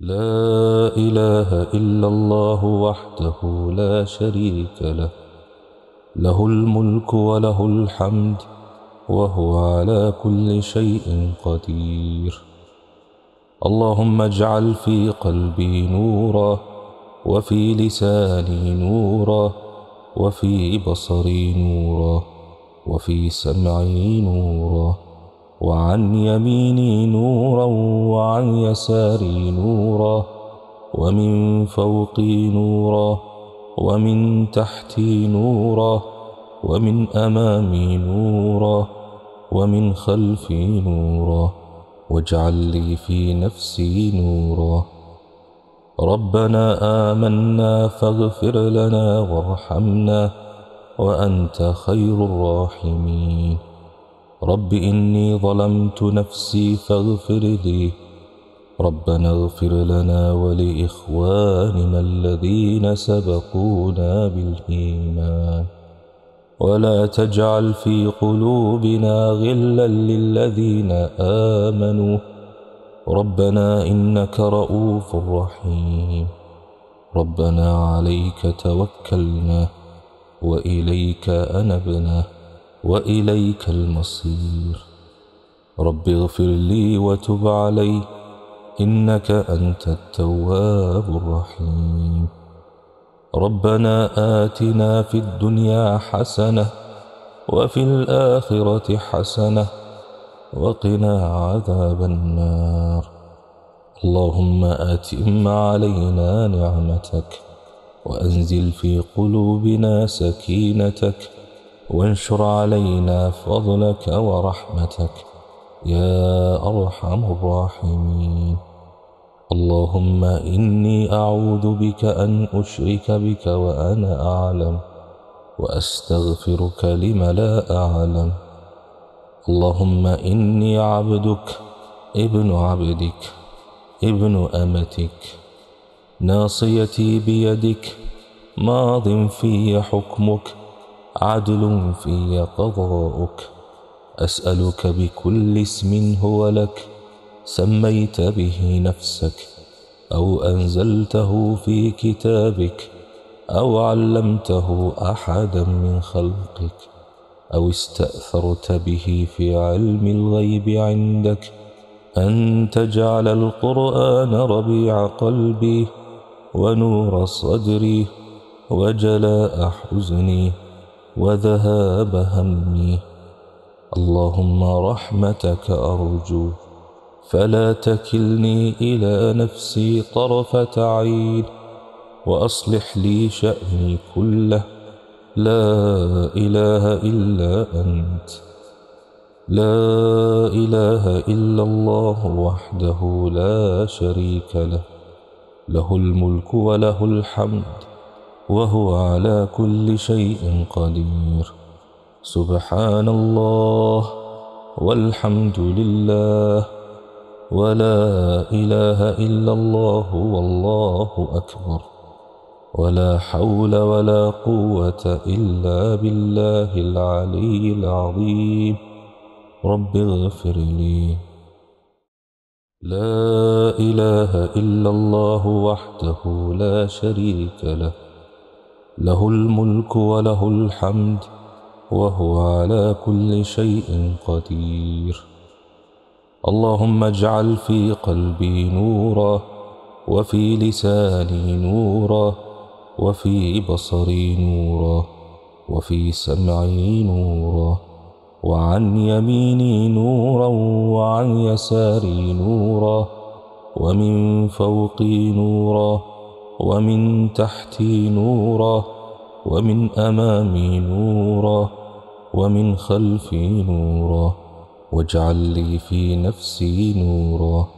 لا إله إلا الله وحده لا شريك له. له الملك وله الحمد وهو على كل شيء قدير. اللهم اجعل في قلبي نورا وفي لساني نورا وفي بصري نورا وفي سمعي نورا. وعن يميني نورا وعن يساري نورا ومن فوقي نورا ومن تحتي نورا ومن أمامي نورا ومن خلفي نورا واجعل لي في نفسي نورا ربنا آمنا فاغفر لنا وارحمنا وأنت خير الراحمين رب إني ظلمت نفسي فاغفر لي. ربنا اغفر لنا ولإخواننا الذين سبقونا بالإيمان. ولا تجعل في قلوبنا غلا للذين آمنوا. ربنا إنك رؤوف رحيم. ربنا عليك توكلنا وإليك أنبنا. وإليك المصير. رب اغفر لي وتب علي إنك أنت التواب الرحيم. ربنا آتنا في الدنيا حسنة وفي الآخرة حسنة وقنا عذاب النار. اللهم أتم علينا نعمتك وأنزل في قلوبنا سكينتك وانشر علينا فضلك ورحمتك يا أرحم الراحمين. اللهم إني أعوذ بك أن أشرك بك وأنا أعلم وأستغفرك لما لا أعلم. اللهم إني عبدك ابن عبدك ابن أمتك. ناصيتي بيدك ماض في حكمك. عدل في قضاؤك. أسألك بكل اسم هو لك. سميت به نفسك أو أنزلته في كتابك أو علمته أحدا من خلقك أو استأثرت به في علم الغيب عندك. أن تجعل القرآن ربيع قلبي ونور صدري وجلاء حزني. وذهاب همي. اللهم رحمتك أرجو فلا تكلني إلى نفسي طرفة عين وأصلح لي شأني كله. لا إله إلا أنت. لا إله إلا الله وحده لا شريك له له الملك وله الحمد. وهو على كل شيء قدير. سبحان الله والحمد لله ولا إله إلا الله والله أكبر. ولا حول ولا قوة إلا بالله العلي العظيم. رب اغفر لي. لا إله إلا الله وحده لا شريك له. له الملك وله الحمد وهو على كل شيء قدير. اللهم اجعل في قلبي نورا وفي لساني نورا وفي بصري نورا وفي سمعي نورا وعن يميني نورا وعن يساري نورا ومن فوقي نورا ومن تحتي نورا ومن أمامي نورا ومن خلفي نورا واجعل لي في نفسي نورا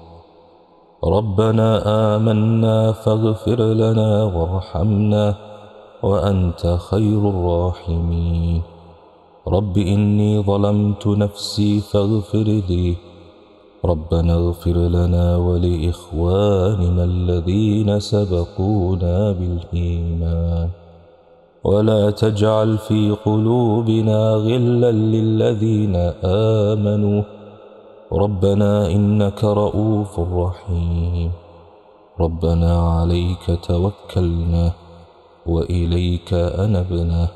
ربنا آمنا فاغفر لنا وارحمنا وأنت خير الراحمين. رب إني ظلمت نفسي فاغفر لي ربنا اغفر لنا ولإخواننا الذين سبقونا بالإيمان. ولا تجعل في قلوبنا غلا للذين آمنوا. ربنا إنك رؤوف رحيم. ربنا عليك توكلنا وإليك أنبنا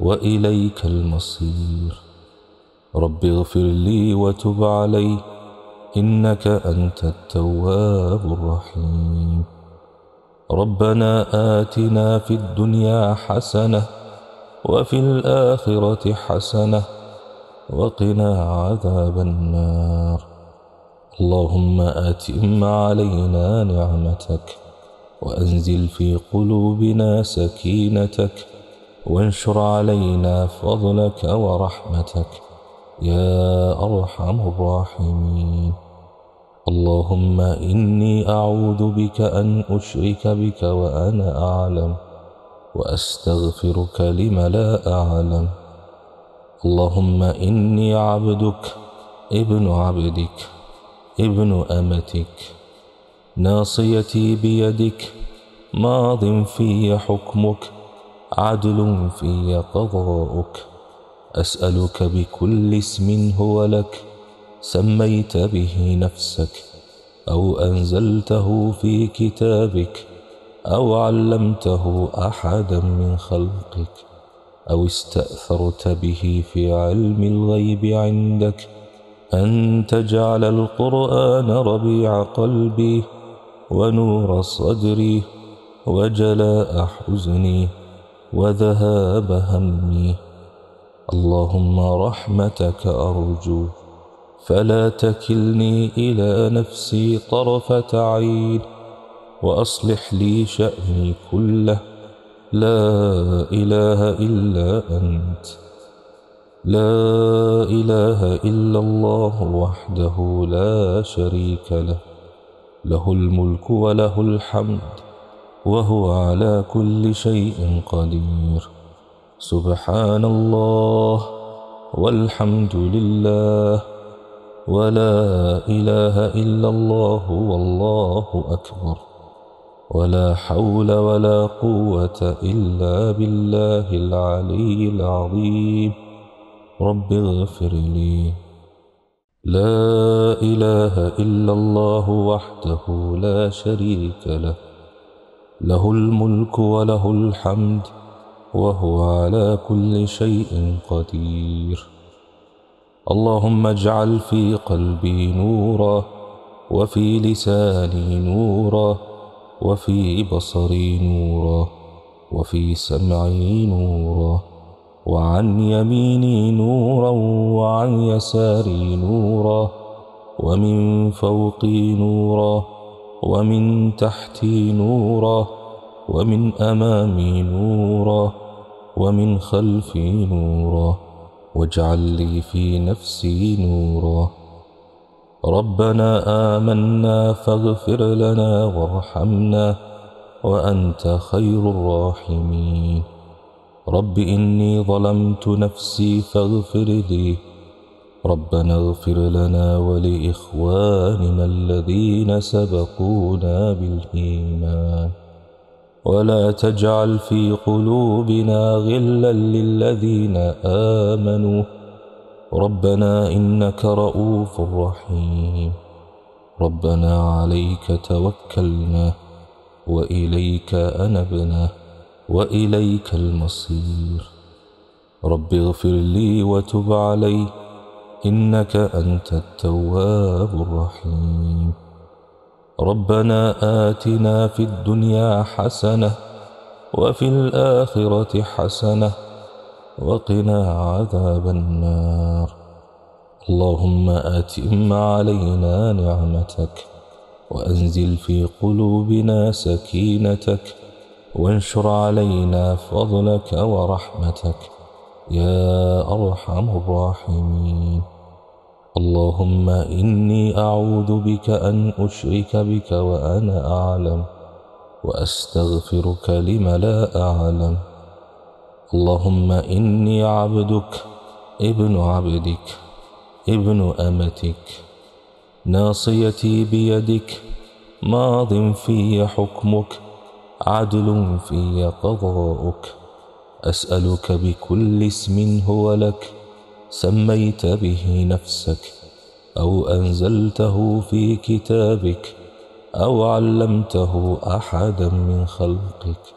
وإليك المصير. رب اغفر لي وتب علي. إنك أنت التواب الرحيم. ربنا آتنا في الدنيا حسنة وفي الآخرة حسنة وقنا عذاب النار. اللهم أتم علينا نعمتك وأنزل في قلوبنا سكينتك وانشر علينا فضلك ورحمتك يا أرحم الراحمين. اللهم إني أعوذ بك أن أشرك بك وأنا أعلم وأستغفرك لما لا أعلم. اللهم إني عبدك ابن عبدك ابن أمتك. ناصيتي بيدك ماض في حكمك عدل في قضاؤك. أسألك بكل اسم هو لك سميت به نفسك أو أنزلته في كتابك أو علمته أحدا من خلقك أو استأثرت به في علم الغيب عندك أن تجعل القرآن ربيع قلبي ونور صدري وجلاء حزني وذهاب همي. اللهم رحمتك أرجو فلا تكلني إلى نفسي طرفة عين وأصلح لي شأني كله لا إله إلا أنت. لا إله إلا الله وحده لا شريك له له الملك وله الحمد وهو على كل شيء قدير. سبحان الله والحمد لله ولا إله إلا الله والله أكبر ولا حول ولا قوة إلا بالله العلي العظيم رب اغفر لي. لا إله إلا الله وحده لا شريك له له الملك وله الحمد وهو على كل شيء قدير. اللهم اجعل في قلبي نورا وفي لساني نورا وفي بصري نورا وفي سمعي نورا وعن يميني نورا وعن يساري نورا ومن فوقي نورا ومن تحتي نورا ومن أمامي نورا ومن خلفي نورا واجعل لي في نفسي نورا. ربنا آمنا فاغفر لنا وارحمنا وأنت خير الراحمين. رب إني ظلمت نفسي فاغفر لي. ربنا اغفر لنا ولإخواننا الذين سبقونا بالإيمان. ولا تجعل في قلوبنا غلا للذين آمنوا. ربنا إنك رؤوف رحيم. ربنا عليك توكلنا وإليك أنبنا وإليك المصير. رب اغفر لي وتب علي إنك أنت التواب الرحيم. ربنا آتنا في الدنيا حسنة وفي الآخرة حسنة وقنا عذاب النار. اللهم أتم علينا نعمتك وأنزل في قلوبنا سكينتك وانشر علينا فضلك ورحمتك يا أرحم الراحمين. اللهم إني أعوذ بك أن أشرك بك وأنا أعلم وأستغفرك لما لا أعلم اللهم إني عبدك ابن عبدك ابن أمتك ناصيتي بيدك ماض في حكمك عدل في قضاؤك أسألك بكل اسم هو لك سميت به نفسك أو أنزلته في كتابك أو علمته أحدا من خلقك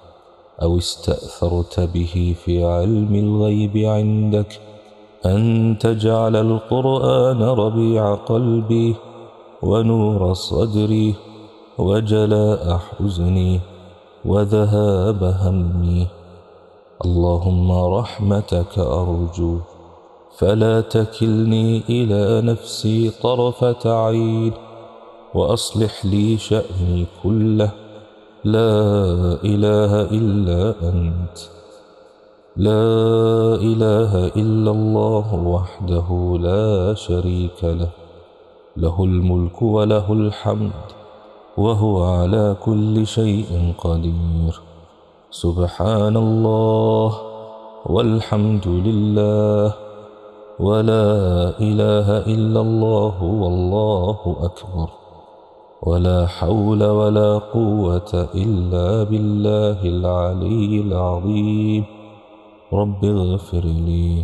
أو استأثرت به في علم الغيب عندك أن تجعل القرآن ربيع قلبي ونور صدري وجلاء حزني وذهاب همي اللهم رحمتك أرجو فلا تكلني إلى نفسي طرفة عين وأصلح لي شأني كله. لا إله إلا أنت. لا إله إلا الله وحده لا شريك له. له الملك وله الحمد وهو على كل شيء قدير. سبحان الله والحمد لله ولا إله إلا الله والله أكبر. ولا حول ولا قوة إلا بالله العلي العظيم. رب اغفر لي